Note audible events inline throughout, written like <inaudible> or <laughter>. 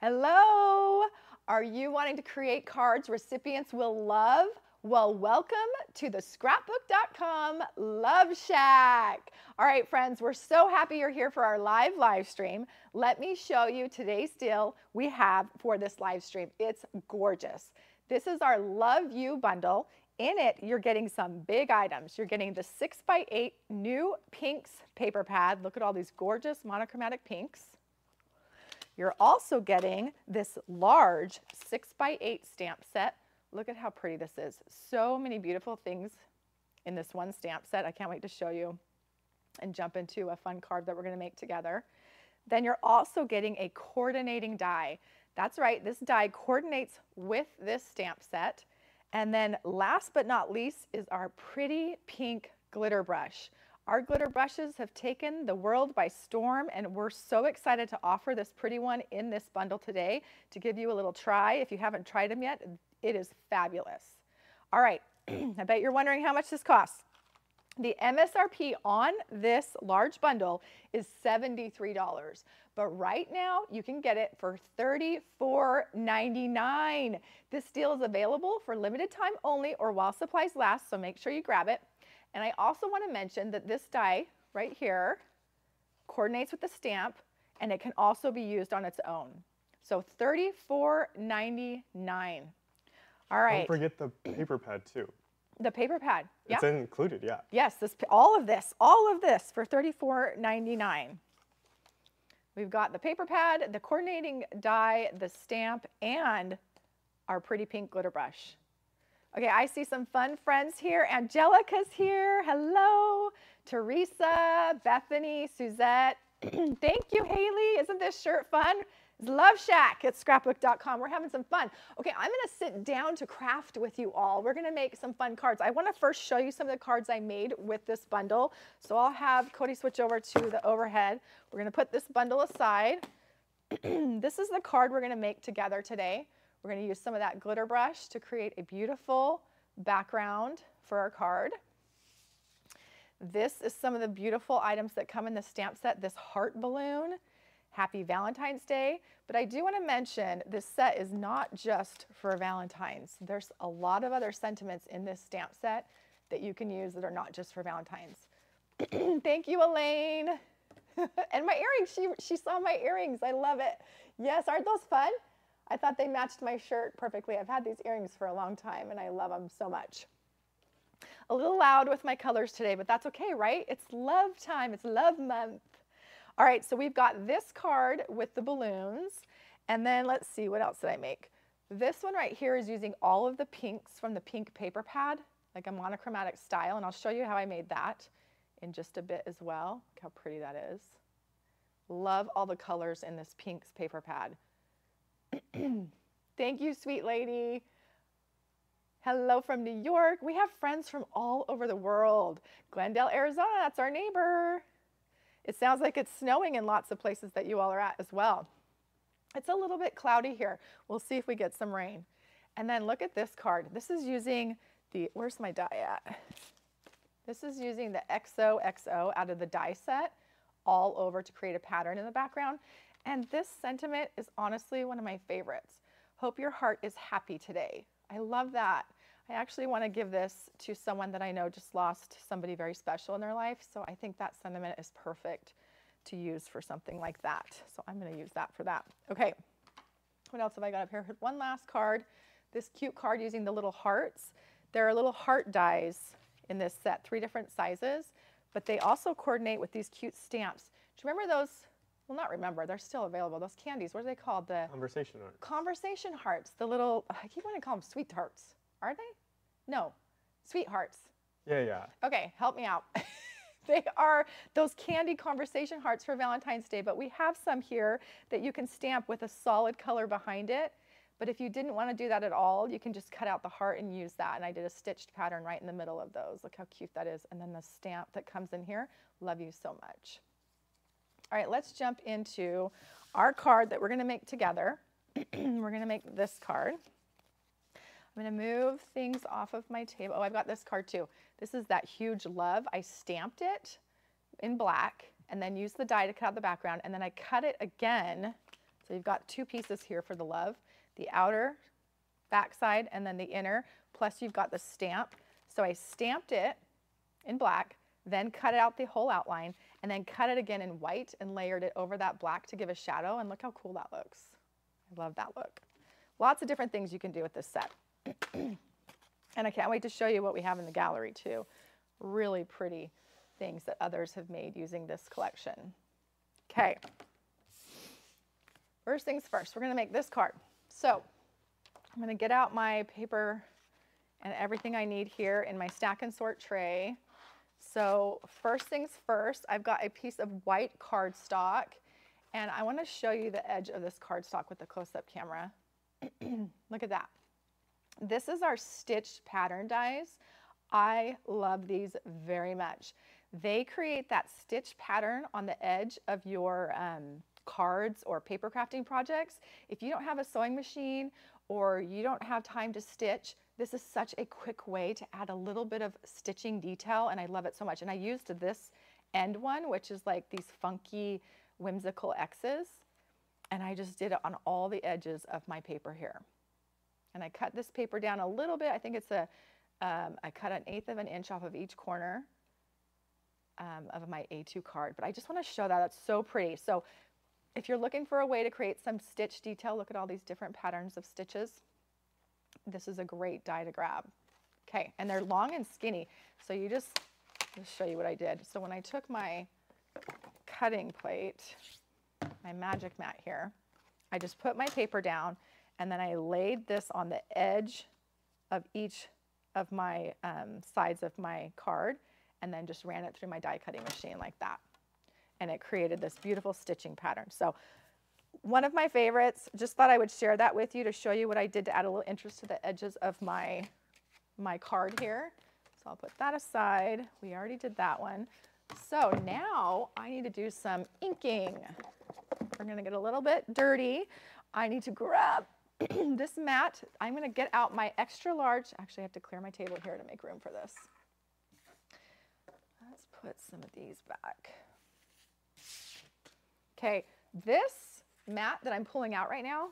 Hello! Are you wanting to create cards recipients will love? Well, welcome to the scrapbook.com Love Shack. All right, friends, we're so happy you're here for our live live stream. Let me show you today's deal we have for this live stream. It's gorgeous. This is our Love You bundle. In it, you're getting some big items. You're getting the 6x8 new pinks paper pad. Look at all these gorgeous monochromatic pinks. You're also getting this large six by eight stamp set. Look at how pretty this is. So many beautiful things in this one stamp set. I can't wait to show you and jump into a fun card that we're going to make together. Then you're also getting a coordinating die. That's right, this die coordinates with this stamp set. And then last but not least is our pretty pink glitter brush. Our glitter brushes have taken the world by storm and we're so excited to offer this pretty one in this bundle today to give you a little try. If you haven't tried them yet, it is fabulous. All right, <clears throat> I bet you're wondering how much this costs. The MSRP on this large bundle is $73, but right now you can get it for $34.99. This deal is available for limited time only or while supplies last, so make sure you grab it. And I also want to mention that this die right here coordinates with the stamp and it can also be used on its own. So $34.99. All right. Don't forget the paper pad too. The paper pad. It's included, yeah. Yes, this all of this, all of this for $34.99. We've got the paper pad, the coordinating die, the stamp, and our pretty pink glitter brush. Okay, I see some fun friends here. Angelica's here. Hello. Teresa, Bethany, Suzette. <clears throat> Thank you, Haley. Isn't this shirt fun? It's Love Shack at scrapbook.com. We're having some fun. Okay, I'm going to sit down to craft with you all. We're going to make some fun cards. I want to first show you some of the cards I made with this bundle. So I'll have Cody switch over to the overhead. We're going to put this bundle aside. <clears throat> this is the card we're going to make together today. We're going to use some of that glitter brush to create a beautiful background for our card. This is some of the beautiful items that come in the stamp set. This heart balloon, happy Valentine's Day. But I do want to mention this set is not just for Valentine's. There's a lot of other sentiments in this stamp set that you can use that are not just for Valentine's. <clears throat> Thank you, Elaine. <laughs> and my earrings, she, she saw my earrings. I love it. Yes, aren't those fun? I thought they matched my shirt perfectly. I've had these earrings for a long time and I love them so much. A little loud with my colors today, but that's okay, right? It's love time. It's love month. All right, so we've got this card with the balloons. And then let's see, what else did I make? This one right here is using all of the pinks from the pink paper pad, like a monochromatic style. And I'll show you how I made that in just a bit as well. Look how pretty that is. Love all the colors in this pinks paper pad. <clears throat> Thank you, sweet lady. Hello from New York. We have friends from all over the world. Glendale, Arizona, that's our neighbor. It sounds like it's snowing in lots of places that you all are at as well. It's a little bit cloudy here. We'll see if we get some rain. And then look at this card. This is using the, where's my die at? This is using the XOXO out of the die set all over to create a pattern in the background. And this sentiment is honestly one of my favorites. Hope your heart is happy today. I love that. I actually want to give this to someone that I know just lost somebody very special in their life. So I think that sentiment is perfect to use for something like that. So I'm going to use that for that. Okay. What else have I got up here? One last card. This cute card using the little hearts. There are little heart dies in this set, three different sizes, but they also coordinate with these cute stamps. Do you remember those well, not remember, they're still available. Those candies, what are they called? The conversation hearts. Conversation hearts. The little, <sighs> I keep wanting to call them sweet hearts. Are they? No, sweethearts. Yeah, yeah. Okay, help me out. <laughs> they are those candy conversation hearts for Valentine's Day, but we have some here that you can stamp with a solid color behind it. But if you didn't want to do that at all, you can just cut out the heart and use that. And I did a stitched pattern right in the middle of those. Look how cute that is. And then the stamp that comes in here. Love you so much. All right, let's jump into our card that we're going to make together. <clears throat> we're going to make this card. I'm going to move things off of my table. Oh, I've got this card too. This is that huge love. I stamped it in black and then used the die to cut out the background and then I cut it again. So you've got two pieces here for the love, the outer backside and then the inner, plus you've got the stamp. So I stamped it in black, then cut out the whole outline, and then cut it again in white and layered it over that black to give a shadow. And look how cool that looks. I love that look. Lots of different things you can do with this set. <clears throat> and I can't wait to show you what we have in the gallery too. Really pretty things that others have made using this collection. Okay. First things first, we're gonna make this card. So I'm gonna get out my paper and everything I need here in my stack and sort tray. So first things first, I've got a piece of white cardstock and I wanna show you the edge of this cardstock with the close-up camera. <clears throat> Look at that. This is our stitched pattern dies. I love these very much. They create that stitch pattern on the edge of your um, cards or paper crafting projects. If you don't have a sewing machine or you don't have time to stitch, this is such a quick way to add a little bit of stitching detail and I love it so much. And I used this end one, which is like these funky whimsical X's. And I just did it on all the edges of my paper here. And I cut this paper down a little bit. I think it's a, um, I cut an eighth of an inch off of each corner um, of my A2 card. But I just want to show that. That's so pretty. So if you're looking for a way to create some stitch detail, look at all these different patterns of stitches. This is a great die to grab. Okay, and they're long and skinny. So you just, just show you what I did. So when I took my cutting plate, my magic mat here, I just put my paper down and then I laid this on the edge of each of my um, sides of my card and then just ran it through my die cutting machine like that and it created this beautiful stitching pattern. So one of my favorites, just thought I would share that with you to show you what I did to add a little interest to the edges of my, my card here. So I'll put that aside. We already did that one. So now I need to do some inking. We're gonna get a little bit dirty. I need to grab <clears throat> this mat. I'm gonna get out my extra large, actually I have to clear my table here to make room for this. Let's put some of these back. Okay, this mat that I'm pulling out right now,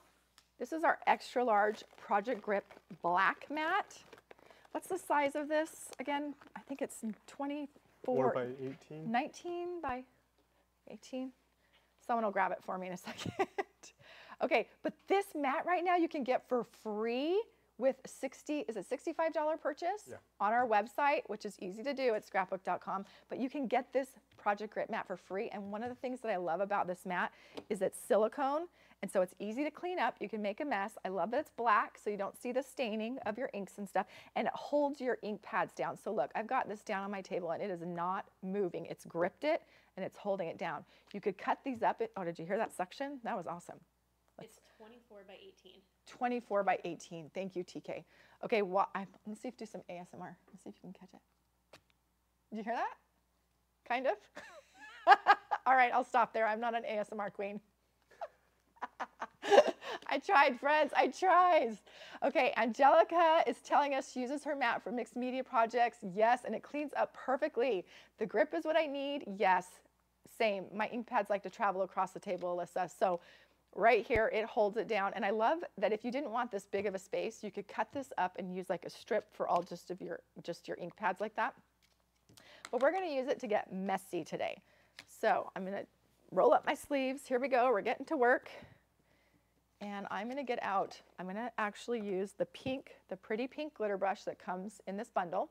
this is our extra large Project Grip black mat. What's the size of this again? I think it's 24. 4 by 18? 19 by 18. Someone will grab it for me in a <laughs> second. okay, but this mat right now you can get for free with 60, is it $65 purchase yeah. on our website, which is easy to do at scrapbook.com. But you can get this Project Grip mat for free. And one of the things that I love about this mat is it's silicone. And so it's easy to clean up. You can make a mess. I love that it's black so you don't see the staining of your inks and stuff. And it holds your ink pads down. So look, I've got this down on my table and it is not moving. It's gripped it and it's holding it down. You could cut these up. Oh, did you hear that suction? That was awesome. Let's it's 24 by 18. 24 by 18. Thank you, TK. Okay, well, I, let's see if do some ASMR. Let's see if you can catch it. Did you hear that? Kind of? <laughs> All right, I'll stop there. I'm not an ASMR queen. <laughs> I tried, friends. I tried. Okay, Angelica is telling us she uses her mat for mixed media projects. Yes, and it cleans up perfectly. The grip is what I need. Yes, same. My ink pads like to travel across the table, Alyssa. So right here, it holds it down. And I love that if you didn't want this big of a space, you could cut this up and use like a strip for all just of your, just your ink pads like that. But we're gonna use it to get messy today. So I'm gonna roll up my sleeves. Here we go, we're getting to work. And I'm gonna get out, I'm gonna actually use the pink, the pretty pink glitter brush that comes in this bundle.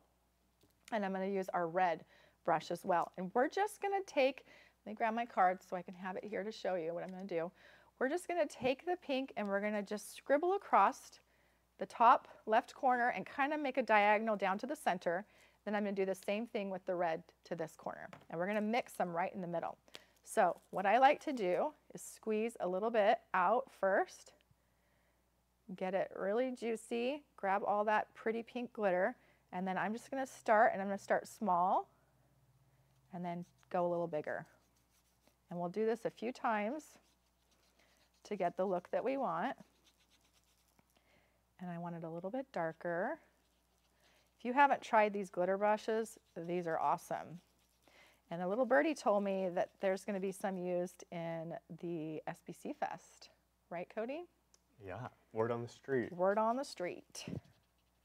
And I'm gonna use our red brush as well. And we're just gonna take, let me grab my card so I can have it here to show you what I'm gonna do. We're just gonna take the pink and we're gonna just scribble across the top left corner and kind of make a diagonal down to the center. Then I'm gonna do the same thing with the red to this corner. And we're gonna mix them right in the middle. So what I like to do is squeeze a little bit out first, get it really juicy, grab all that pretty pink glitter, and then I'm just gonna start, and I'm gonna start small, and then go a little bigger. And we'll do this a few times to get the look that we want. And I want it a little bit darker. If you haven't tried these glitter brushes, these are awesome. And a little birdie told me that there's going to be some used in the SBC Fest. Right, Cody? Yeah. Word on the street. Word on the street.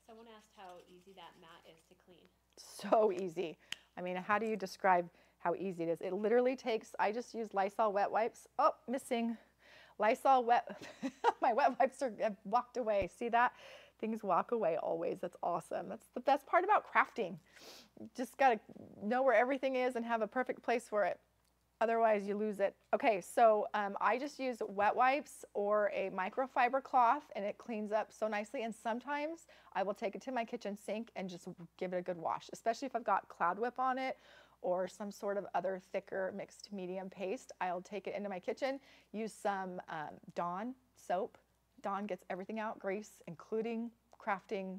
Someone asked how easy that mat is to clean. So easy. I mean, how do you describe how easy it is? It literally takes, I just use Lysol wet wipes. Oh, missing. Lysol wet, <laughs> my wet wipes are walked away. See that? Things walk away always. That's awesome. That's the best part about crafting. Just got to know where everything is and have a perfect place for it. Otherwise, you lose it. Okay, so um, I just use wet wipes or a microfiber cloth and it cleans up so nicely. And sometimes I will take it to my kitchen sink and just give it a good wash, especially if I've got Cloud Whip on it or some sort of other thicker mixed medium paste. I'll take it into my kitchen, use some um, Dawn soap. Dawn gets everything out, grease, including crafting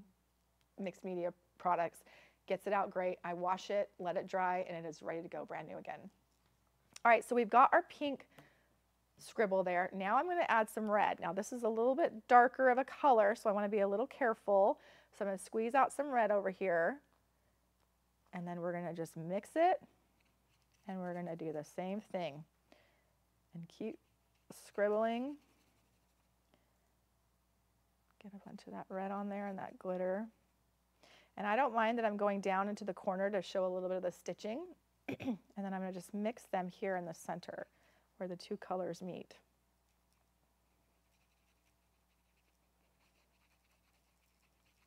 mixed media products. Gets it out great. I wash it, let it dry, and it is ready to go brand new again. All right, so we've got our pink scribble there. Now I'm gonna add some red. Now this is a little bit darker of a color, so I wanna be a little careful. So I'm gonna squeeze out some red over here. And then we're gonna just mix it. And we're gonna do the same thing. And keep scribbling. Get a bunch of that red on there and that glitter. And I don't mind that I'm going down into the corner to show a little bit of the stitching. <clears throat> and then I'm going to just mix them here in the center where the two colors meet.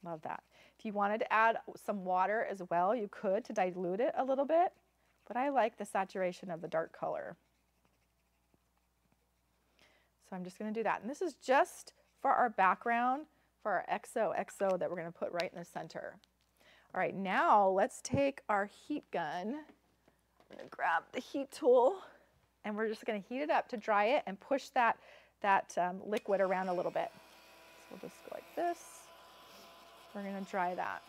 Love that. If you wanted to add some water as well, you could to dilute it a little bit, but I like the saturation of the dark color. So I'm just going to do that. And this is just for our background for our XOXO that we're going to put right in the center. All right, now let's take our heat gun. I'm to grab the heat tool and we're just going to heat it up to dry it and push that, that um, liquid around a little bit. So we'll just go like this. We're going to dry that.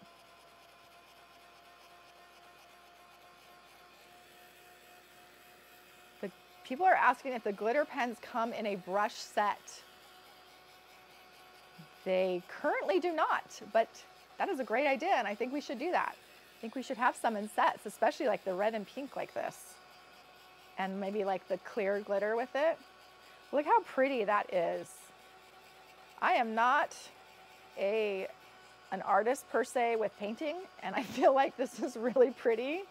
The people are asking if the glitter pens come in a brush set. They currently do not, but that is a great idea and I think we should do that. I think we should have some in sets, especially like the red and pink like this. And maybe like the clear glitter with it. Look how pretty that is. I am not a an artist per se with painting and I feel like this is really pretty.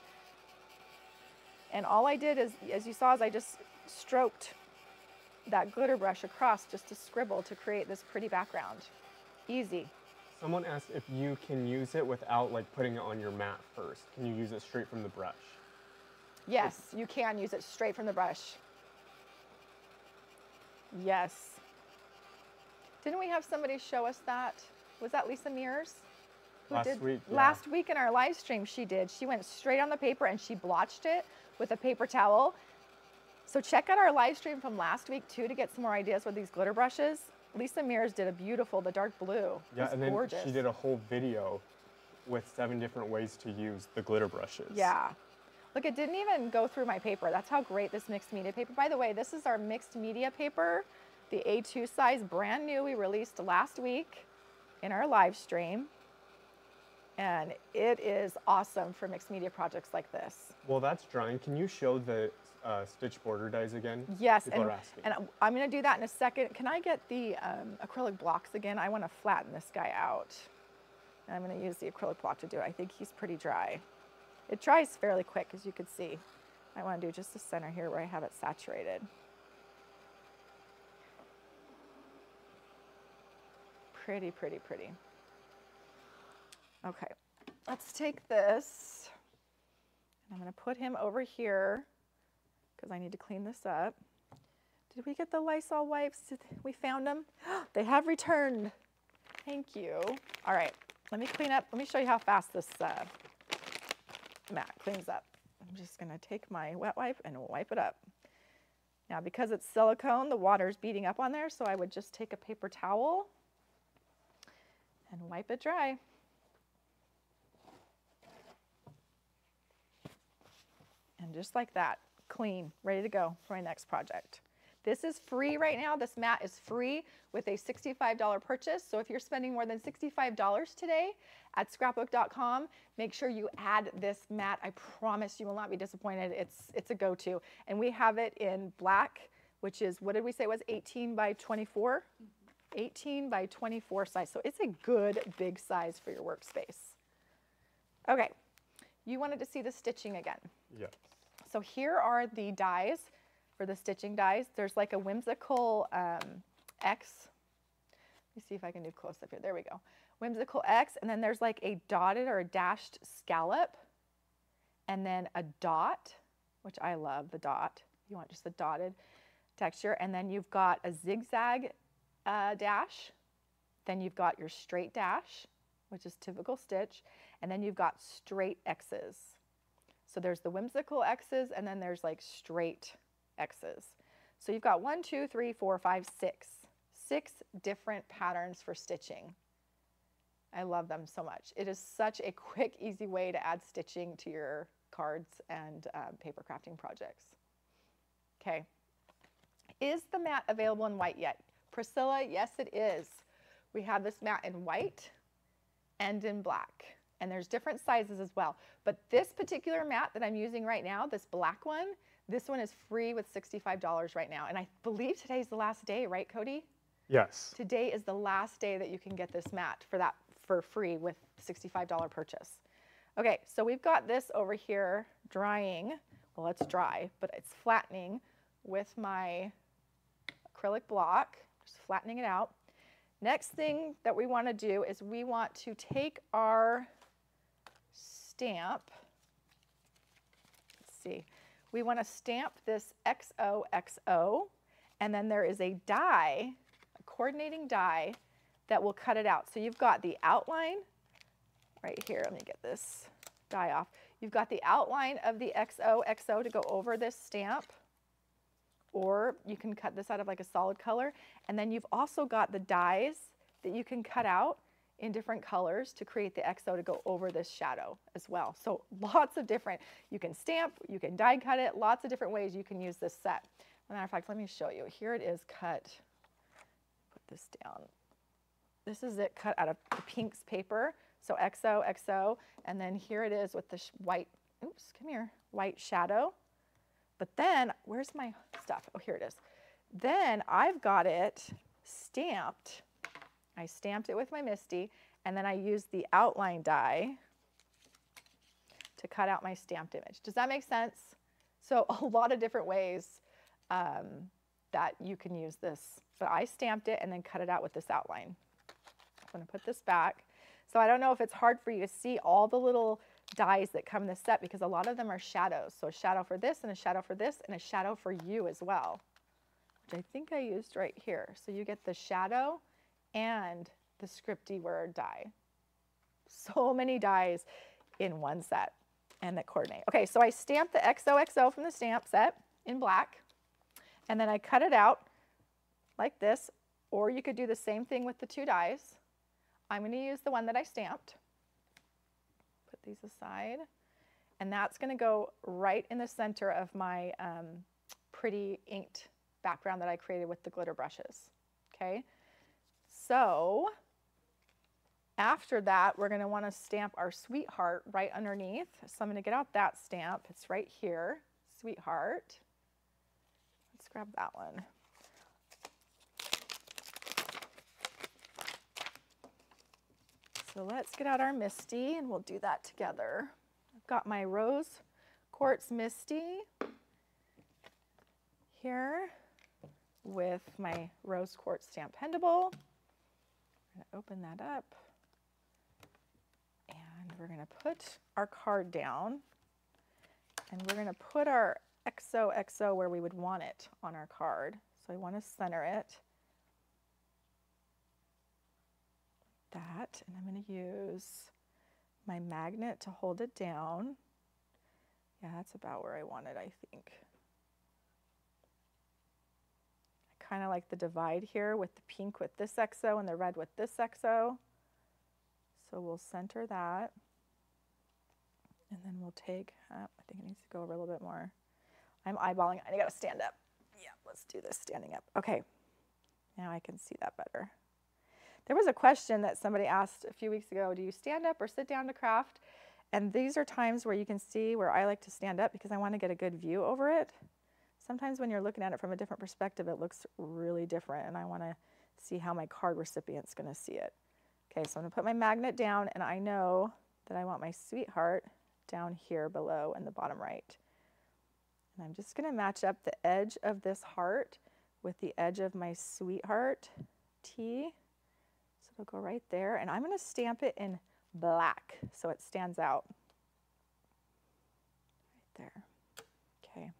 And all I did is, as you saw, is I just stroked that glitter brush across just to scribble to create this pretty background. Easy. Someone asked if you can use it without like putting it on your mat first. Can you use it straight from the brush? Yes, you can use it straight from the brush. Yes. Didn't we have somebody show us that? Was that Lisa Mears? Who Last did week, yeah. last week in our live stream she did. She went straight on the paper and she blotched it with a paper towel. So check out our live stream from last week too to get some more ideas with these glitter brushes. Lisa Mears did a beautiful, the dark blue. Yeah, and then gorgeous. she did a whole video with seven different ways to use the glitter brushes. Yeah. Look, it didn't even go through my paper. That's how great this mixed media paper. By the way, this is our mixed media paper, the A2 size, brand new. We released last week in our live stream. And it is awesome for mixed media projects like this. Well, that's drying. Can you show the uh, stitch border dies again? Yes, People and, and I'm gonna do that in a second. Can I get the um, acrylic blocks again? I wanna flatten this guy out. And I'm gonna use the acrylic block to do it. I think he's pretty dry. It dries fairly quick, as you can see. I wanna do just the center here where I have it saturated. Pretty, pretty, pretty. Okay, let's take this. And I'm gonna put him over here because I need to clean this up. Did we get the Lysol wipes? Did we found them? <gasps> they have returned. Thank you. All right, let me clean up. Let me show you how fast this uh, mat cleans up. I'm just gonna take my wet wipe and wipe it up. Now because it's silicone, the water's beating up on there, so I would just take a paper towel and wipe it dry. And just like that, clean, ready to go for my next project. This is free right now. This mat is free with a $65 purchase. So if you're spending more than $65 today at scrapbook.com, make sure you add this mat. I promise you will not be disappointed. It's, it's a go-to. And we have it in black which is, what did we say was, 18 by 24? 18 by 24 size. So it's a good big size for your workspace. Okay, you wanted to see the stitching again. Yes. So here are the dies for the stitching dies. There's like a whimsical um, X. Let me see if I can do close up here. There we go. Whimsical X, and then there's like a dotted or a dashed scallop, and then a dot, which I love the dot. You want just the dotted texture, and then you've got a zigzag uh, dash. Then you've got your straight dash, which is typical stitch, and then you've got straight X's. So there's the whimsical X's, and then there's like straight X's. So you've got one, two, three, four, five, six. Six different patterns for stitching. I love them so much. It is such a <laughs> quick, easy way to add stitching to your cards and uh, paper crafting projects. Okay. Is the mat available in white yet? Priscilla, yes it is. We have this mat in white and in black. And there's different sizes as well. But this particular mat that I'm using right now, this black one, this one is free with $65 right now. And I believe today's the last day, right, Cody? Yes. Today is the last day that you can get this mat for that for free with $65 purchase. Okay, so we've got this over here drying. Well, it's dry, but it's flattening with my acrylic block, just flattening it out. Next thing that we want to do is we want to take our stamp. Let's see. We want to stamp this XOXO, and then there is a die, a coordinating die, that will cut it out. So you've got the outline right here. Let me get this die off. You've got the outline of the XOXO to go over this stamp, or you can cut this out of like a solid color. And then you've also got the dies that you can cut out in different colors to create the XO to go over this shadow as well. So lots of different, you can stamp, you can die cut it, lots of different ways you can use this set. Matter of fact, let me show you. Here it is cut, put this down. This is it cut out of the pinks paper. So XO, XO, and then here it is with the white, oops, come here, white shadow. But then, where's my stuff? Oh, here it is. Then I've got it stamped. I stamped it with my MISTI, and then I used the outline die to cut out my stamped image. Does that make sense? So <laughs> a lot of different ways um, that you can use this. But I stamped it and then cut it out with this outline. I'm to put this back. So I don't know if it's hard for you to see all the little dies that come in this set because a lot of them are shadows. So a shadow for this and a shadow for this and a shadow for you as well, which I think I used right here. So you get the shadow and the scripty word die. So many dies in one set and that coordinate. Okay, so I stamped the XOXO from the stamp set in black and then I cut it out like this or you could do the same thing with the two dies. I'm going to use the one that I stamped. These aside. And that's going to go right in the center of my um, pretty inked background that I created with the glitter brushes. Okay, so after that, we're going to want to stamp our sweetheart right underneath. So I'm going to get out that stamp. It's right here, sweetheart. Let's grab that one. So let's get out our MISTI and we'll do that together. I've got my rose quartz MISTI here with my rose quartz stamp pendable. I'm going to open that up and we're going to put our card down and we're going to put our XOXO where we would want it on our card. So I want to center it. That and I'm going to use my magnet to hold it down. Yeah, that's about where I want it, I think. I kind of like the divide here with the pink with this XO and the red with this XO. So we'll center that. And then we'll take, oh, I think it needs to go over a little bit more. I'm eyeballing, I gotta stand up. Yeah, let's do this standing up. Okay, now I can see that better. There was a question that somebody asked a few weeks ago, do you stand up or sit down to craft? And these are times where you can see where I like to stand up because I want to get a good view over it. sometimes when you're looking at it from a different perspective, it looks really different and I wanna see how my card recipient's gonna see it. Okay, so I'm gonna put my magnet down and I know that I want my sweetheart down here below in the bottom right. And I'm just gonna match up the edge of this heart with the edge of my sweetheart T. It'll go right there and I'm gonna stamp it in black so it stands out. Right there. Okay.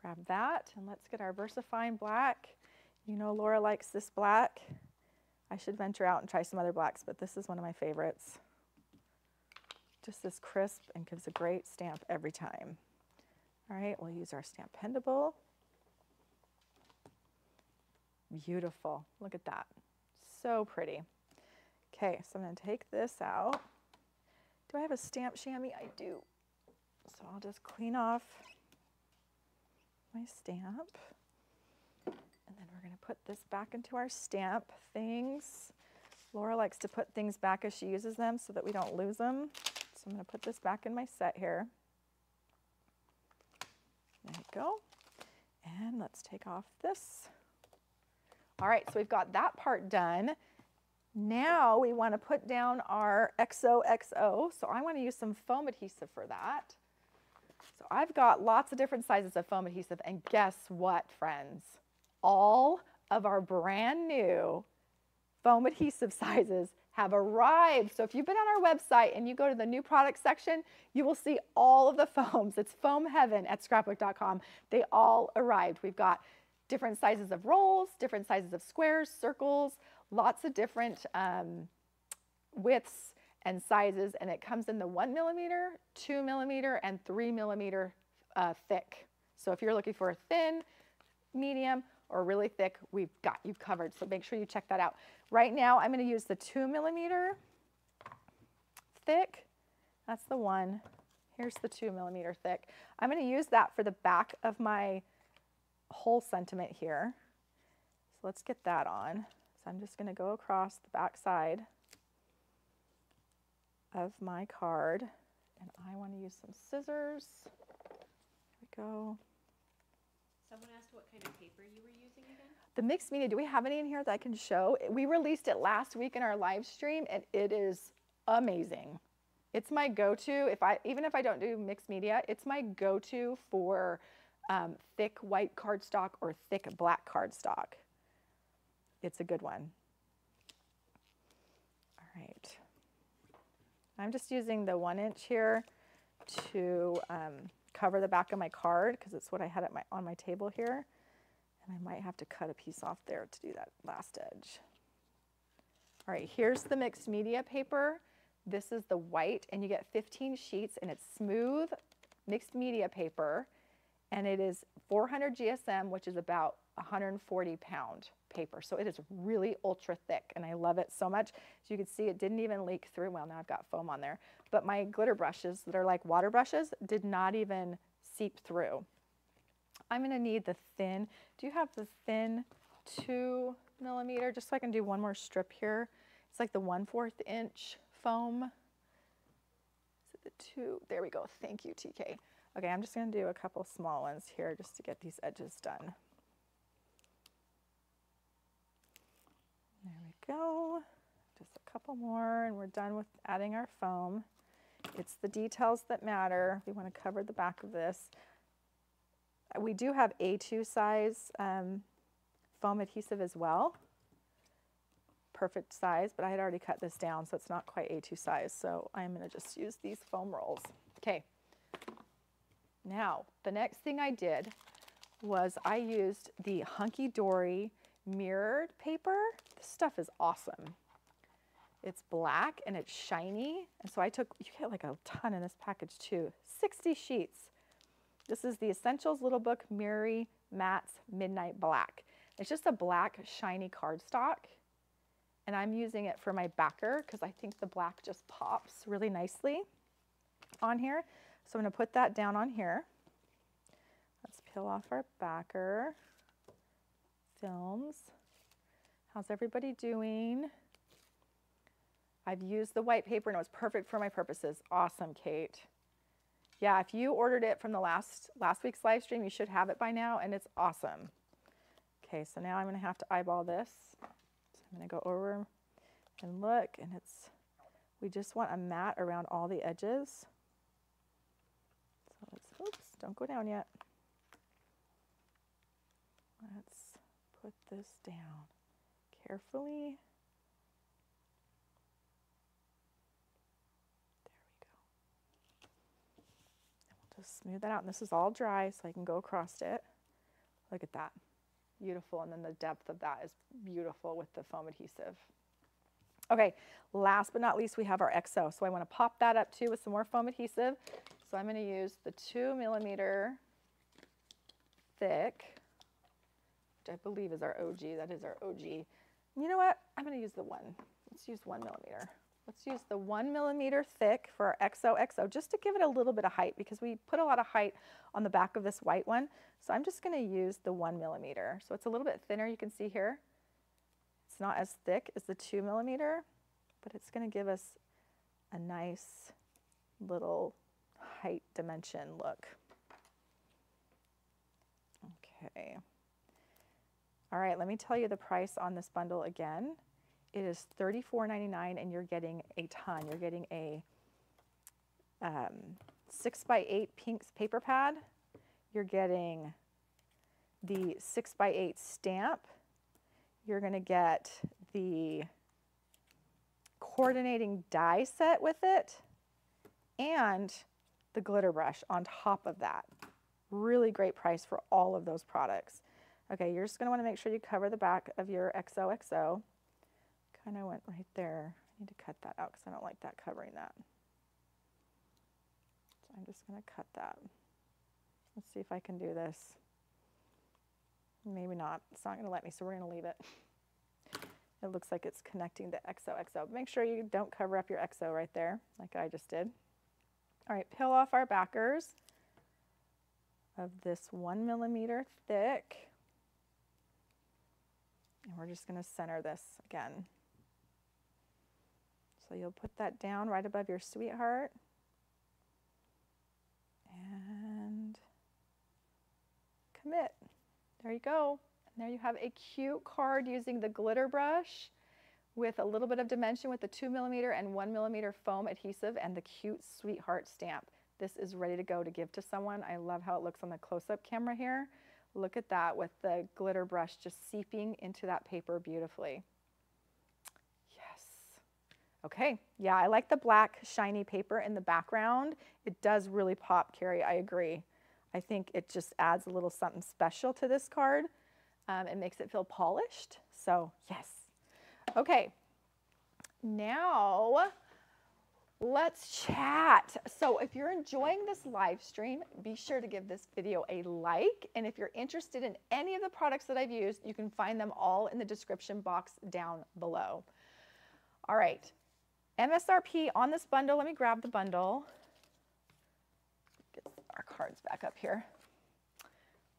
Grab that and let's get our VersaFine black. You know Laura likes this black. I should venture out and try some other blacks, but this is one of my favorites. Just this crisp and gives a great stamp every time. All right, we'll use our stamp Stampendable. Beautiful, look at that. So pretty. Okay, so I'm gonna take this out. Do I have a stamp chamois? I do. So I'll just clean off my stamp. And then we're gonna put this back into our stamp things. Laura likes to put things back as she uses them so that we don't lose them. So I'm gonna put this back in my set here. There you go. And let's take off this. All right, so we've got that part done. Now we want to put down our XOXO. So I want to use some foam adhesive for that. So I've got lots of different sizes of foam adhesive and guess what friends? All of our brand new foam adhesive <laughs> sizes have arrived. So if you've been on our website and you go to the new product section, you will see all of the <laughs> foams. It's foam heaven at scrapbook.com. They all arrived. We've got different sizes of rolls, different sizes of squares, circles, lots of different um, widths and sizes, and it comes in the one millimeter, two millimeter, and three millimeter uh, thick. So if you're looking for a thin, medium, or really thick, we've got you covered. So make sure you check that out. Right now, I'm gonna use the two millimeter thick. That's the one. Here's the two millimeter thick. I'm gonna use that for the back of my whole sentiment here. So let's get that on. So I'm just going to go across the back side of my card and I want to use some scissors. Here we go. Someone asked what kind of paper you were using again? The mixed media, do we have any in here that I can show? We released it last week in our live stream and it is amazing. It's my go-to, if I even if I don't do mixed media, it's my go-to for um, thick white cardstock or thick black cardstock. It's a good one. All right. I'm just using the one inch here to um, cover the back of my card because it's what I had at my, on my table here. And I might have to cut a piece off there to do that last edge. All right, here's the mixed media paper. This is the white and you get 15 sheets and it's smooth mixed media paper and it is 400 GSM, which is about 140 pound paper. So it is really ultra thick and I love it so much. As you can see, it didn't even leak through. Well, now I've got foam on there, but my glitter brushes that are like water brushes did not even seep through. I'm gonna need the thin, do you have the thin two millimeter, just so I can do one more strip here. It's like the 1 4th inch foam. Is it the two? There we go, thank you TK. Okay, I'm just gonna do a couple small ones here just to get these edges done. There we go. Just a couple more and we're done with adding our foam. It's the details that matter. We want to cover the back of this. We do have A2 size um, foam adhesive as well. Perfect size, but I had already cut this down, so it's not quite A2 size. So I'm going to just use these foam rolls. Okay. Now, the next thing I did was I used the Hunkydory mirrored paper. This stuff is awesome. It's black and it's shiny. And so I took, you get like a ton in this package too, 60 sheets. This is the Essentials Little Book Mirri Mats Midnight Black. It's just a black shiny cardstock. And I'm using it for my backer because I think the black just pops really nicely on here. So I'm gonna put that down on here. Let's peel off our backer films. How's everybody doing? I've used the white paper and it was perfect for my purposes. Awesome, Kate. Yeah, if you ordered it from the last last week's live stream, you should have it by now, and it's awesome. Okay, so now I'm gonna have to eyeball this. So I'm gonna go over and look, and it's, we just want a mat around all the edges. Don't go down yet. Let's put this down carefully. There we go. And we'll just smooth that out. And this is all dry, so I can go across it. Look at that. Beautiful. And then the depth of that is beautiful with the foam adhesive. Okay, last but not least, we have our XO. So I want to pop that up too with some more foam adhesive. So I'm going to use the two millimeter thick, which I believe is our OG. That is our OG. You know what? I'm going to use the one. Let's use one millimeter. Let's use the one millimeter thick for our XOXO just to give it a little bit of height because we put a lot of height on the back of this white one. So I'm just going to use the one millimeter. So it's a little bit thinner, you can see here. It's not as thick as the two millimeter, but it's going to give us a nice little height dimension look. Okay. All right, let me tell you the price on this bundle again. It is $34.99 and you're getting a ton. You're getting a um, six by eight pinks paper pad. You're getting the six by eight stamp. You're gonna get the coordinating die set with it and the glitter brush on top of that. Really great price for all of those products. Okay, you're just gonna wanna make sure you cover the back of your XOXO kind of went right there. I need to cut that out because I don't like that covering that. So I'm just going to cut that. Let's see if I can do this. Maybe not. It's not going to let me, so we're going to leave it. It looks like it's connecting to XOXO. Make sure you don't cover up your XO right there, like I just did. All right, peel off our backers of this one millimeter thick. And we're just going to center this again. So you'll put that down right above your sweetheart. And commit. There you go. And there you have a cute card using the glitter brush with a little bit of dimension with the two millimeter and one millimeter foam adhesive and the cute sweetheart stamp. This is ready to go to give to someone. I love how it looks on the close-up camera here. Look at that with the glitter brush just seeping into that paper beautifully. Yes. Okay, yeah, I like the black shiny paper in the background. It does really pop, Carrie, I agree. I think it just adds a little something special to this card. Um, it makes it feel polished, so yes. Okay, now let's chat. So if you're enjoying this live stream, be sure to give this video a like. And if you're interested in any of the products that I've used, you can find them all in the description box down below. All right, MSRP on this bundle, let me grab the bundle. Get our cards back up here.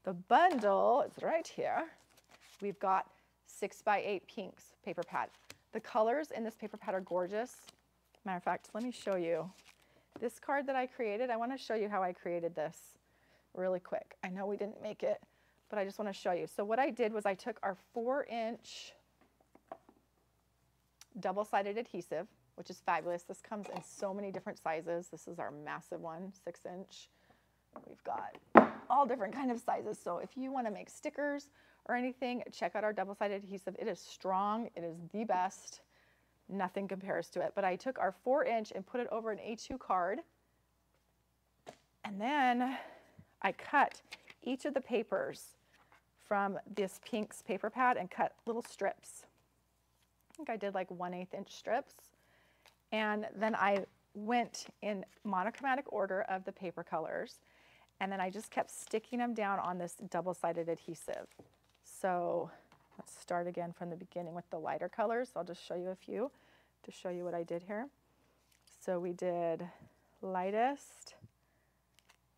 The bundle is right here. We've got six by eight pinks paper pad. The colors in this paper pad are gorgeous. Matter of fact, let me show you. This card that I created, I wanna show you how I created this really quick. I know we didn't make it, but I just wanna show you. So what I did was I took our four inch double-sided adhesive, which is fabulous. This comes in so many different sizes. This is our massive one, six inch. We've got all different kind of sizes. So if you wanna make stickers or anything, check out our double-sided adhesive. It is strong, it is the best. Nothing compares to it. But I took our four inch and put it over an A2 card. And then I cut each of the papers from this Pinks paper pad and cut little strips. I think I did like 1 8 inch strips. And then I went in monochromatic order of the paper colors. And then I just kept sticking them down on this double-sided adhesive. So let's start again from the beginning with the lighter colors. I'll just show you a few to show you what I did here. So we did lightest.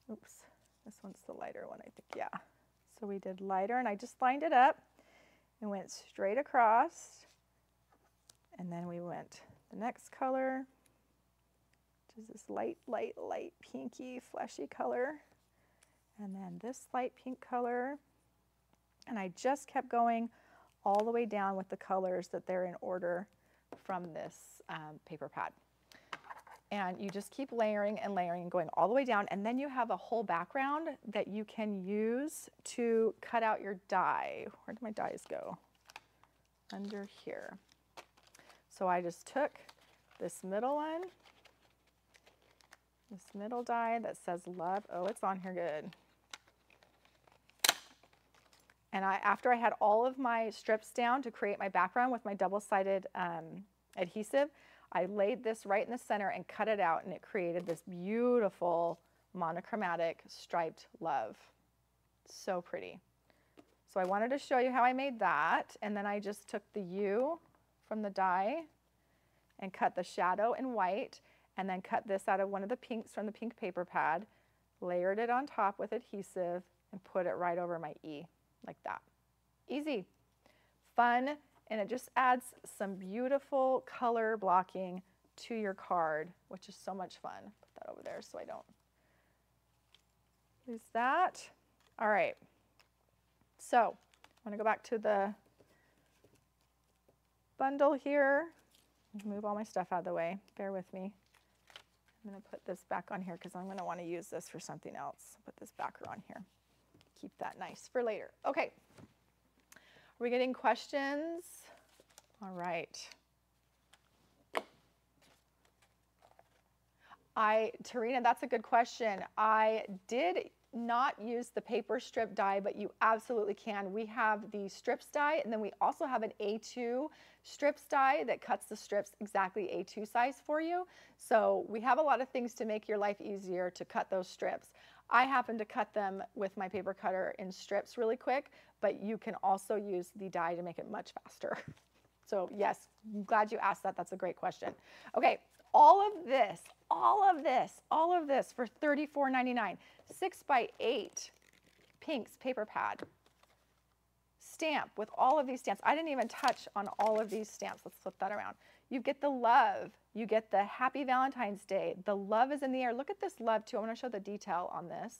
Oops, this one's the lighter one, I think, yeah. So we did lighter and I just lined it up and went straight across. And then we went the next color. which is this light, light, light pinky, fleshy color. And then this light pink color. And I just kept going all the way down with the colors that they're in order from this um, paper pad. And you just keep layering and layering and going all the way down. And then you have a whole background that you can use to cut out your die. Where did my dies go? Under here. So I just took this middle one, this middle die that says love. Oh, it's on here good. And I, after I had all of my strips down to create my background with my double-sided um, adhesive, I laid this right in the center and cut it out and it created this beautiful monochromatic striped love. So pretty. So I wanted to show you how I made that. And then I just took the U from the die and cut the shadow in white and then cut this out of one of the pinks from the pink paper pad, layered it on top with adhesive and put it right over my E like that. Easy, fun, and it just adds some beautiful color blocking to your card, which is so much fun. Put that over there so I don't lose that. All right, so I'm gonna go back to the bundle here. Move all my stuff out of the way, bear with me. I'm gonna put this back on here because I'm gonna wanna use this for something else. Put this backer on here. Keep that nice for later. Okay, are we getting questions? All right. I, Tarina, that's a good question. I did not use the paper strip die, but you absolutely can. We have the strips die, and then we also have an A2 strips die that cuts the strips exactly A2 size for you. So we have a lot of things to make your life easier to cut those strips. I happen to cut them with my paper cutter in strips really quick, but you can also use the die to make it much faster. <laughs> So yes, I'm glad you asked that. That's a great question. Okay, all of this, all of this, all of this for $34.99. Six by eight pinks paper pad. Stamp with all of these stamps. I didn't even touch on all of these stamps. Let's flip that around. You get the love. You get the happy Valentine's Day. The love is in the air. Look at this love too. I want to show the detail on this.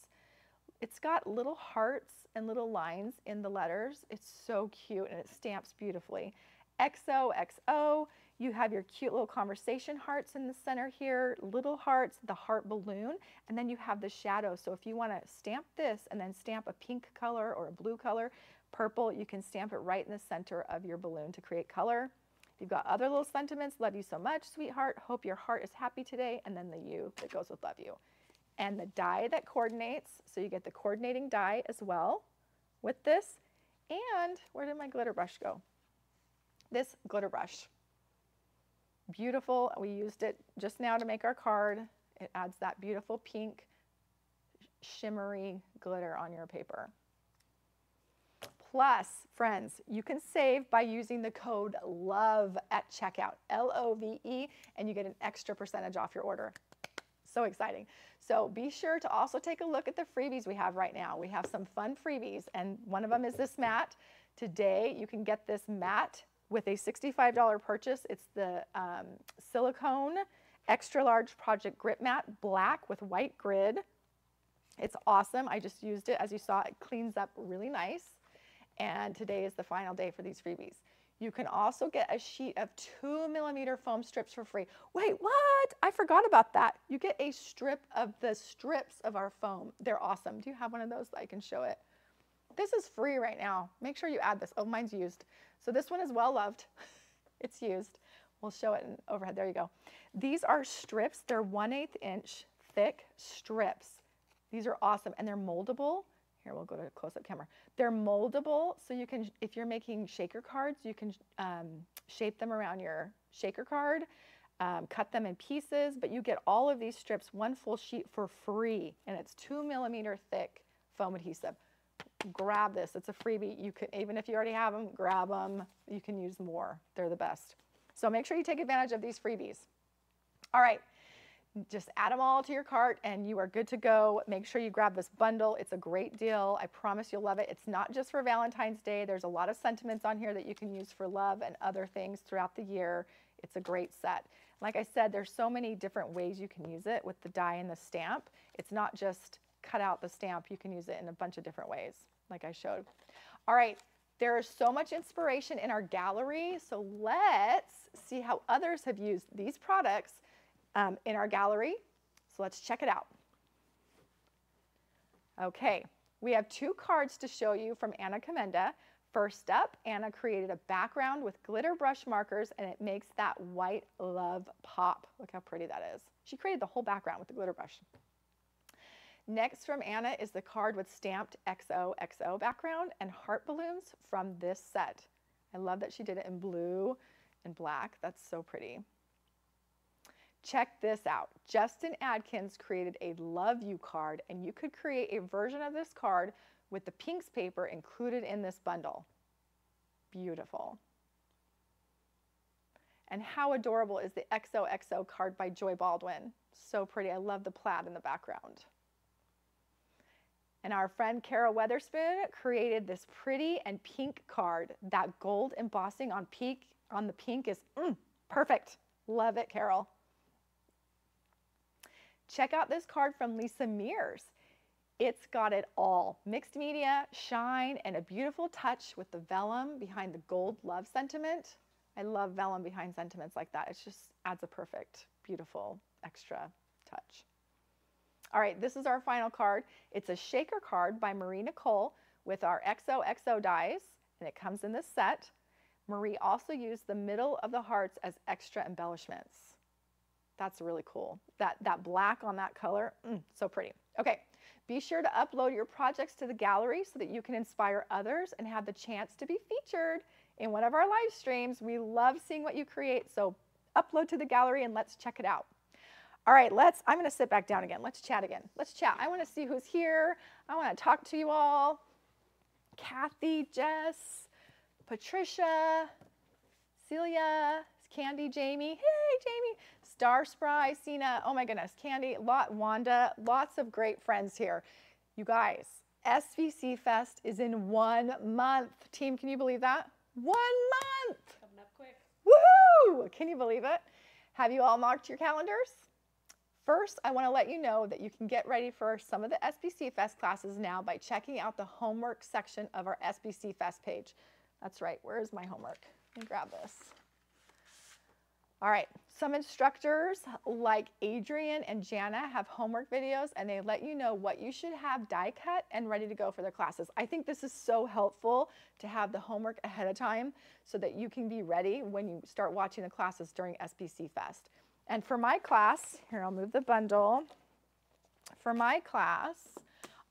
It's got little hearts and little lines in the letters. It's so cute and it stamps beautifully. XOXO. You have your cute little conversation hearts in the center here, little hearts, the heart balloon, and then you have the shadow. So if you want to stamp this and then stamp a pink color or a blue color, purple, you can stamp it right in the center of your balloon to create color. You've got other little sentiments, love you so much, sweetheart, hope your heart is happy today, and then the you that goes with love you. And the die that coordinates, so you get the coordinating die as well with this. And where did my glitter brush go? this glitter brush. Beautiful. We used it just now to make our card. It adds that beautiful pink shimmery glitter on your paper. Plus, friends, you can save by using the code LOVE at checkout, L-O-V-E, and you get an extra percentage off your order. So exciting. So be sure to also take a look at the freebies we have right now. We have some fun freebies, and one of them is this mat. Today, you can get this mat with a $65 purchase. It's the um, silicone extra large project grip mat, black with white grid. It's awesome. I just used it. As you saw, it cleans up really nice. And today is the final day for these freebies. You can also get a sheet of two millimeter foam strips for free. Wait, what? I forgot about that. You get a strip of the strips of our foam. They're awesome. Do you have one of those that I can show it? This is free right now. Make sure you add this. Oh, mine's used. So this one is well loved. <laughs> it's used. We'll show it in overhead. There you go. These are strips. They're 1 8 inch thick strips. These are awesome and they're moldable. Here, we'll go to close-up camera. They're moldable, so you can, if you're making shaker cards, you can um, shape them around your shaker card, um, cut them in pieces, but you get all of these strips, one full sheet for free, and it's two millimeter thick foam adhesive grab this. It's a freebie. You can, even if you already have them, grab them. You can use more. They're the best. So make sure you take advantage of these freebies. All right, just add them all to your cart and you are good to go. Make sure you grab this bundle. It's a great deal. I promise you'll love it. It's not just for Valentine's Day. There's a lot of sentiments on here that you can use for love and other things throughout the year. It's a great set. Like I said, there's so many different ways you can use it with the die and the stamp. It's not just cut out the stamp. You can use it in a bunch of different ways, like I showed. All right, there is so much inspiration in our gallery, so let's see how others have used these products um, in our gallery. So let's check it out. Okay, we have two cards to show you from Anna Commenda. First up, Anna created a background with glitter brush markers and it makes that white love pop. Look how pretty that is. She created the whole background with the glitter brush. Next from Anna is the card with stamped XOXO background and heart balloons from this set. I love that she did it in blue and black. That's so pretty. Check this out. Justin Adkins created a love you card and you could create a version of this card with the pinks paper included in this bundle. Beautiful. And how adorable is the XOXO card by Joy Baldwin? So pretty. I love the plaid in the background. And our friend Carol Weatherspoon created this pretty and pink card. That gold embossing on, peak, on the pink is mm, perfect. Love it, Carol. Check out this card from Lisa Mears. It's got it all. Mixed media, shine, and a beautiful touch with the vellum behind the gold love sentiment. I love vellum behind sentiments like that. It just adds a perfect, beautiful extra touch. All right, this is our final card. It's a shaker card by Marie Nicole with our XOXO dies, and it comes in this set. Marie also used the middle of the hearts as extra embellishments. That's really cool. That, that black on that color, mm, so pretty. Okay, be sure to upload your projects to the gallery so that you can inspire others and have the chance to be featured in one of our live streams. We love seeing what you create, so upload to the gallery and let's check it out. All right, let's, I'm gonna sit back down again. Let's chat again. Let's chat. I wanna see who's here. I wanna talk to you all. Kathy, Jess, Patricia, Celia, Candy, Jamie. Hey, Jamie. Star Spry, Cena, oh my goodness, Candy, lot, Wanda, lots of great friends here. You guys, SBC Fest is in one month. Team, can you believe that? One month! Coming up quick. Woohoo! Can you believe it? Have you all marked your calendars? First, I want to let you know that you can get ready for some of the SBC Fest classes now by checking out the homework section of our SBC Fest page. That's right, where is my homework? Let me grab this. All right, some instructors like Adrienne and Jana have homework videos and they let you know what you should have die cut and ready to go for their classes. I think this is so helpful to have the homework ahead of time so that you can be ready when you start watching the classes during SBC Fest. And for my class, here I'll move the bundle. For my class,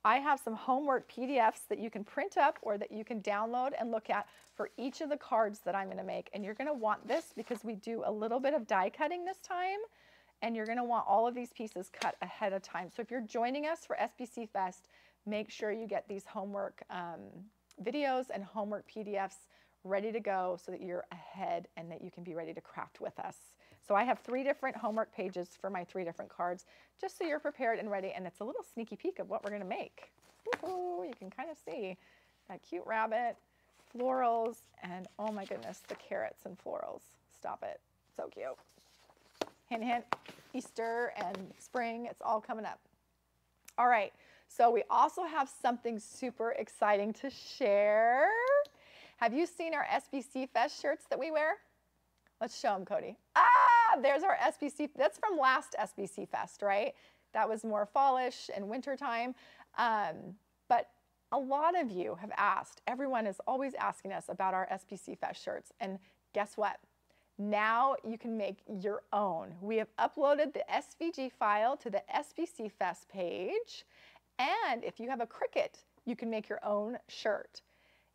I have some homework PDFs that you can print up or that you can download and look at for each of the cards that I'm gonna make. And you're gonna want this because we do a little bit of die cutting this time and you're gonna want all of these pieces cut ahead of time. So if you're joining us for SBC Fest, make sure you get these homework um, videos and homework PDFs ready to go so that you're ahead and that you can be ready to craft with us. So I have three different homework pages for my three different cards, just so you're prepared and ready. And it's a little sneaky peek of what we're gonna make. You can kind of see that cute rabbit, florals, and oh my goodness, the carrots and florals. Stop it, so cute. Hint, hint, Easter and spring, it's all coming up. All right, so we also have something super exciting to share. Have you seen our SBC Fest shirts that we wear? Let's show them, Cody. Ah, there's our SBC. That's from last SBC Fest, right? That was more fallish and wintertime. Um, but a lot of you have asked, everyone is always asking us about our SBC Fest shirts. And guess what? Now you can make your own. We have uploaded the SVG file to the SBC Fest page. And if you have a Cricut, you can make your own shirt.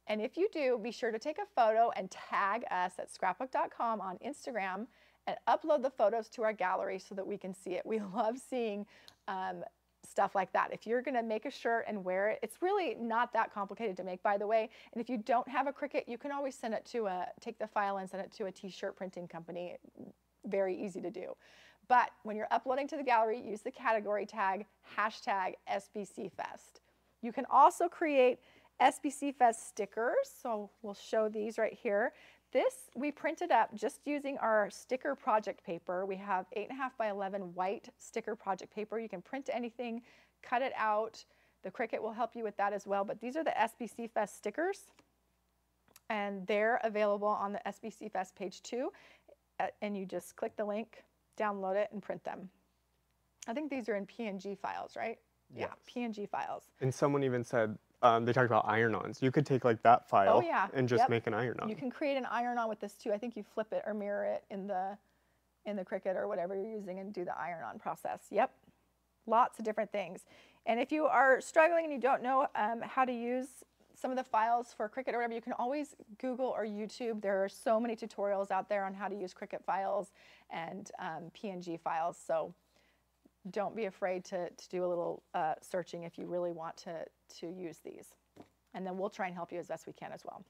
And if you do, be sure to take a photo and tag us at scrapbook.com on Instagram and upload the photos to our gallery so that we can see it. We <laughs> love seeing um, stuff like that. If you're gonna make a shirt and wear it, it's really not that complicated to make, by the way. And if you don't have a Cricut, you can always send it to a, take the file and send it to a t-shirt printing company. Very easy to do. But when you're uploading to the gallery, use the category tag, hashtag SBCFest. You can also create SBC Fest stickers. So we'll show these right here. This we printed up just using our sticker project paper. We have eight and a half by 11 white sticker project paper. You can print anything, cut it out. The Cricut will help you with that as well. But these are the SBC Fest stickers and they're available on the SBC Fest page too. Uh, and you just click the link, download it and print them. I think these are in PNG files, right? Yes. Yeah, PNG files. And someone even said um, they talked about iron-ons. You could take like that file Oh, yeah. and just Yep. make an iron-on. You can create an iron-on with this too. I think you flip it or mirror it in the in the Cricut or whatever you're using and do the iron-on process. Yep, lots of different things. And if you are struggling and you don't know um, how to use some of the files for Cricut or whatever, you can always Google or YouTube. There are so many tutorials out there on how to use Cricut files and um, PNG files. So don't be afraid to, to do a little uh, searching if you really want to, to use these. And then we'll try and help you as best we can as well.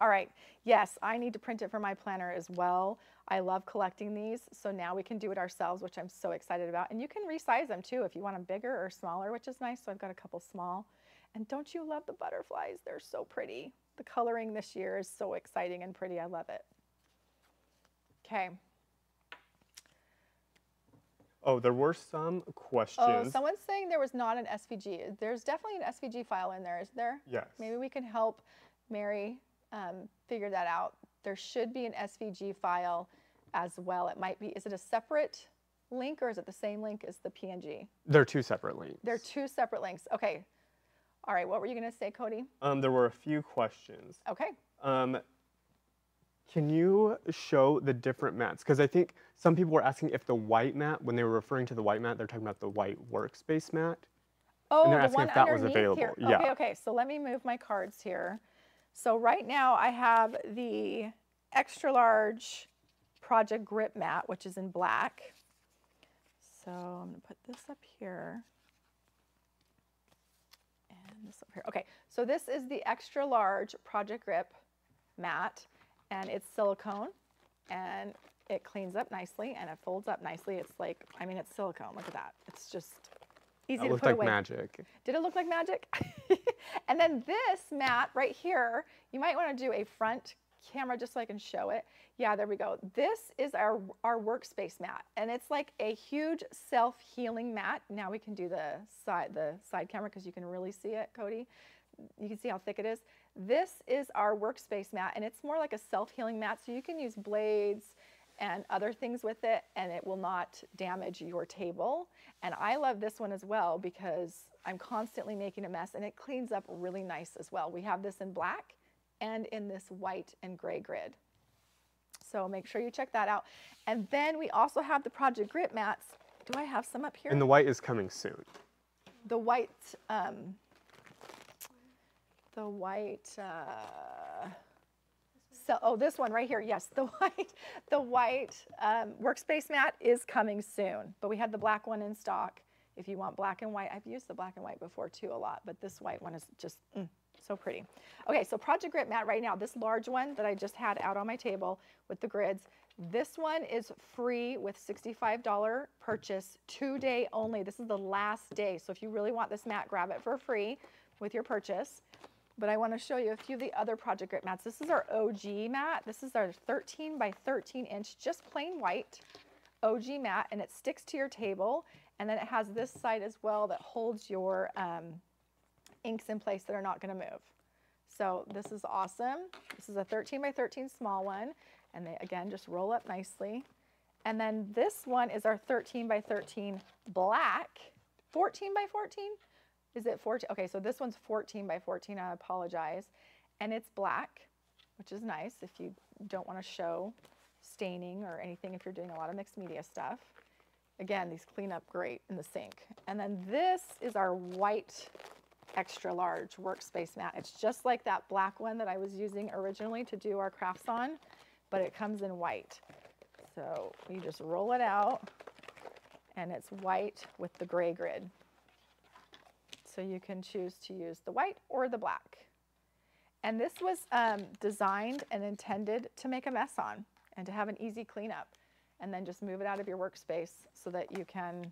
All right, yes, I need to print it for my planner as well. I love collecting these, so now we can do it ourselves, which I'm so excited about. And you can resize them too if you want them bigger or smaller, which is nice. So I've got a couple small. And don't you love the butterflies? They're so pretty. The coloring this year is so exciting and pretty. I love it. Okay. Oh, there were some questions. Oh, someone's saying there was not an SVG. There's definitely an SVG file in there, is there? yes. Maybe we can help Mary um, figure that out. There should be an SVG file as well. It might be, is it a separate link or is it the same link as the PNG? They're two separate links. They're two separate links. Okay. All right, what were you going to say, Cody? Um, there were a few questions. Okay. Um, can you show the different mats? Because I think some people were asking if the white mat, when they were referring to the white mat, they're talking about the white workspace mat. Oh, they're the asking one if that was underneath available. here. Yeah. Okay, okay. So let me move my cards here. So right now I have the extra large project grip mat, which is in black. So I'm gonna put this up here. And this up here. Okay, so this is the extra large project grip mat and it's silicone and it cleans up nicely and it folds up nicely. It's like, I mean, it's silicone. Look at that. It's just easy to put like away. Looked like magic. Did it look like magic? <laughs> and then this mat right here, you might want to do a front camera just so I can show it. Yeah, there we go. This is our, our workspace mat and it's like a huge self-healing mat. Now we can do the side, the side camera because you can really see it, Cody. You can see how thick it is. This is our workspace mat and it's more like a self-healing mat so you can use blades and other things with it and it will not damage your table. And I love this one as well because I'm constantly making a mess and it cleans up really nice as well. We have this in black and in this white and gray grid. So make sure you check that out. And then we also have the Project Grip mats. Do I have some up here? And the white is coming soon. the white, um, the white, uh, so, oh, this one right here. Yes, <laughs> the white, the white um, workspace mat is coming soon, but we had the black one in stock. If you want black and white, I've used the black and white before too a lot, but this white one is just mm, so pretty. Okay, so Project Grip mat right now, this large one that I just had out on my table with the grids, this one is free with $65 purchase, two day only. This is the last day. So if you really want this mat, grab it for free with your purchase. But I want to show you a few of the other Project Grip mats. This is our OG mat. This is our 13 by 13 inch, just plain white OG mat, and it sticks to your table. And then it has this side as well that holds your um, inks in place that are not going to move. So this is awesome. This is a 13 by 13 small one. And they, again, just roll up nicely. And then this one is our 13 by 13 black, 14 by 14. Is it 14? Okay, so this one's 14 by 14. I apologize. And it's black, which is nice if you don't want to show staining or anything if you're doing a lot of mixed media stuff. Again, these clean up great in the sink. And then this is our white extra large workspace mat. It's just like that black one that I was using originally to do our crafts on, but it comes in white. So you just roll it out and it's white with the gray grid. So you can choose to use the white or the black. And this was um, designed and intended to make a mess on and to have an easy cleanup and then just move it out of your workspace so that you can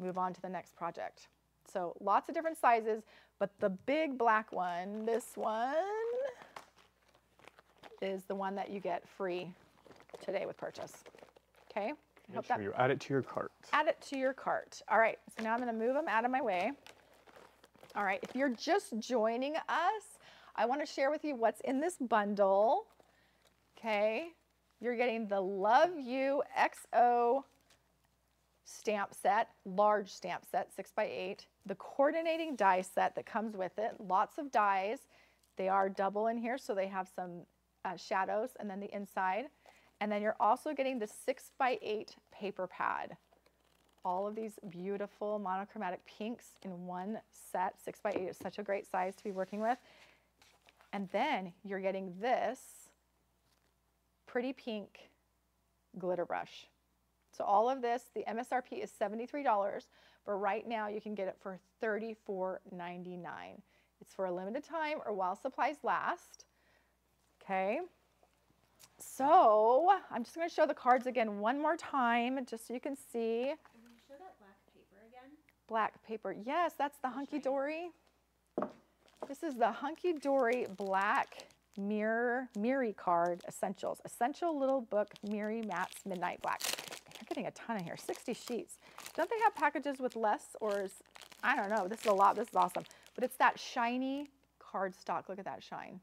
move on to the next project. So lots of different sizes, but the big black one, this one, is the one that you get free today with purchase. Okay? Make hope sure that you add it to your cart. add it to your cart. All right, so now I'm gonna move them out of my way. All right, if you're just joining us, I wanna share with you what's in this bundle. Okay, you're getting the Love You XO stamp set, large stamp set, six by eight, the coordinating die set that comes with it, lots of dies. They are double in here, so they have some uh, shadows and then the inside. And then you're also getting the six by eight paper pad. All of these beautiful monochromatic pinks in one set. Six by eight is such a great size to be working with. And then you're getting this pretty pink glitter brush. So all of this, the MSRP is $73, but right now you can get it for $34.99. It's for a limited time or while supplies last. Okay. So I'm just going to show the cards again one more time just so you can see. Can you show that black paper again? Black paper. Yes, that's the Hunkydory. This is the Hunkydory Black Mirror Mirri card essentials. Essential little book Mirri Mats Midnight Black. You're getting a ton in here, 60 sheets. Don't they have packages with less or is, I don't know, this is a lot, this is awesome. But it's that shiny cardstock. Look at that shine.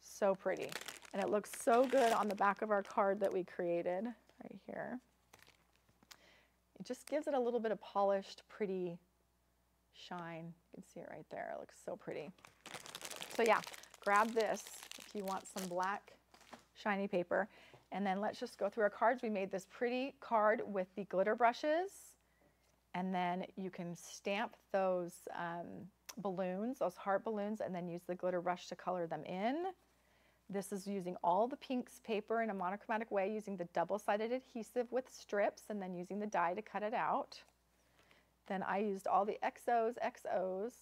So pretty. And it looks so good on the back of our card that we created right here. Just gives it a little bit of polished, pretty shine. You can see it right there. It looks so pretty. So yeah, grab this if you want some black shiny paper. And then let's just go through our cards. We made this pretty card with the glitter brushes. And then you can stamp those um, balloons, those heart balloons, and then use the glitter brush to color them in. This is using all the pinks paper in a monochromatic way using the double-sided adhesive with strips and then using the die to cut it out. Then I used all the XOs, XOs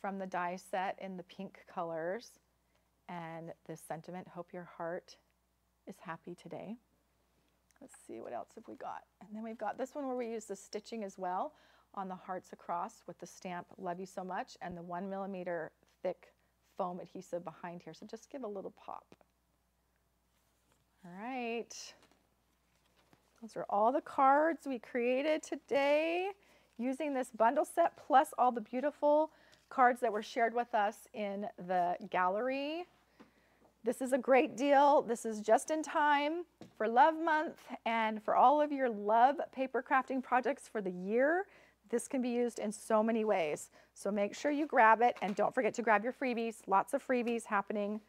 from the die set in the pink colors. And this sentiment, hope your heart is happy today. Let's see, what else have we got? And then we've got this one where we use the stitching as well on the hearts across with the stamp Love You So Much and the one millimeter thick foam adhesive behind here. So just give a little pop. All right. Those are all the cards we created today using this bundle set plus all the beautiful cards that were shared with us in the gallery. This is a great deal. This is just in time for Love Month and for all of your love paper crafting projects for the year. This can be used in so many ways. So make sure you grab it and don't forget to grab your freebies. Lots of freebies happening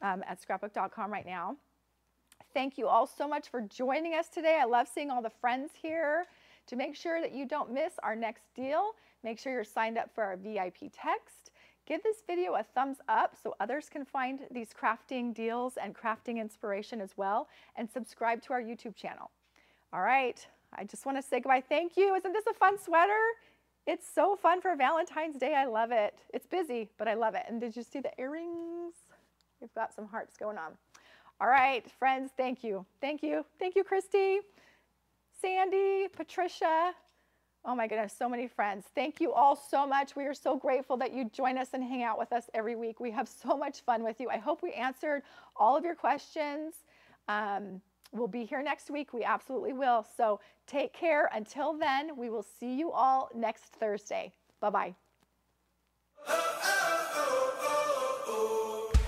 um, at scrapbook.com right now. Thank you all so much for joining us today. I love seeing all the friends here. To make sure that you don't miss our next deal, make sure you're signed up for our VIP text. Give this video a thumbs up so others can find these crafting deals and crafting inspiration as well, and subscribe to our YouTube channel. All right, I just want to say goodbye. Thank you. Isn't this a fun sweater? It's so fun for Valentine's Day. I love it. It's busy, but I love it. And did you see the earrings? We've got some hearts going on. All right, friends, thank you. Thank you. Thank you, Christy, Sandy, Patricia. Oh my goodness, so many friends. Thank you all so much. We are so grateful that you join us and hang out with us every week. We have so much fun with you. I hope we answered all of your questions. Um, we'll be here next week. We absolutely will. So take care. Until then, we will see you all next Thursday. Bye-bye.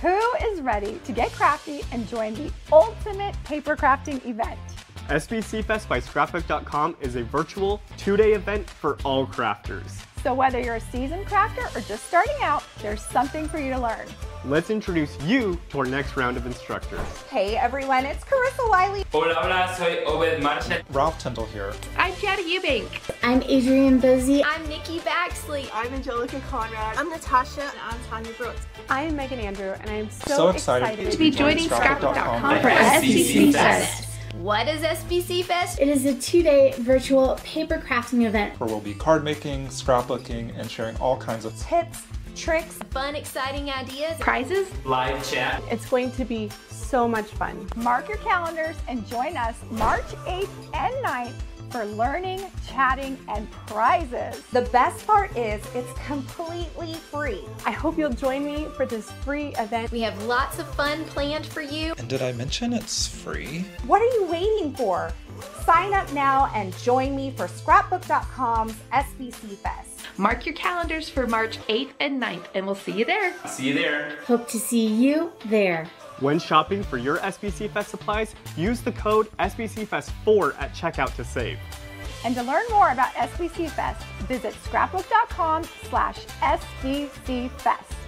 Who is ready to get crafty and join the ultimate paper crafting event? SBC Fest by Scrapbook.com is a virtual two-day event for all crafters. So whether you're a seasoned crafter or just starting out, there's something for you to learn. Let's introduce you to our next round of instructors. Hey everyone, it's Carissa Wiley. Hola, hola, soy Obed Marshall. Ralph Tyndall here. I'm Jada Eubank. I'm Adrienne Bozzi. I'm Nikki Baxley. I'm Angelica Conrad. I'm Natasha. And I'm Tanya Brooks. I am Megan Andrew, and I am so, so excited, excited, to be joining Scrapbook.com for SBC Fest. What is SBC Fest? It is a two-day virtual paper crafting event where we'll be card making, scrapbooking, and sharing all kinds of tips, tricks, fun, exciting ideas, prizes, live chat. It's going to be so much fun. Mark your calendars and join us March 8th and 9th for learning, chatting, and prizes. The best part is it's completely free. I hope you'll join me for this free event. We have lots of fun planned for you. And did I mention it's free? What are you waiting for? Sign up now and join me for scrapbook.com's SBC Fest. Mark your calendars for March 8th and 9th, and we'll see you there. See you there. Hope to see you there. When shopping for your SBC Fest supplies, use the code SBCFest4 at checkout to save. And to learn more about SBC Fest, visit scrapbook.com slash SBC Fest.